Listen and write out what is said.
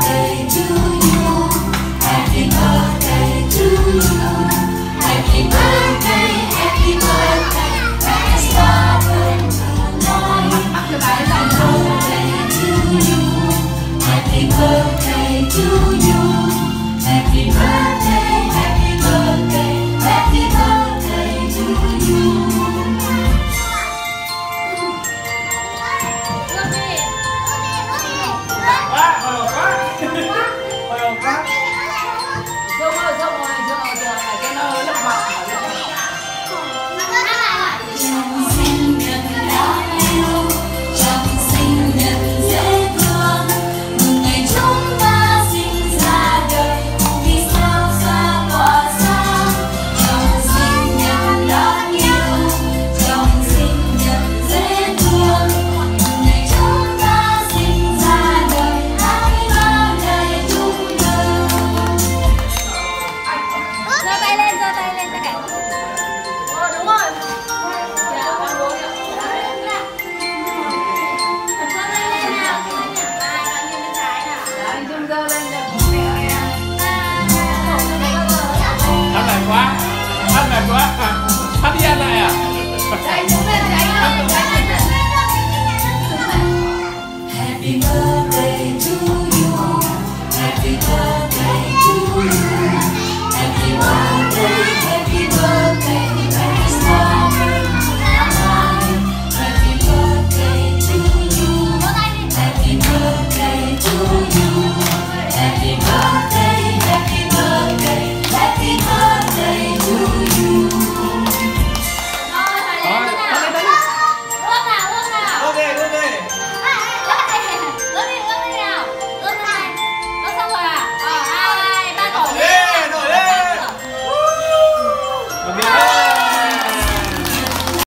day to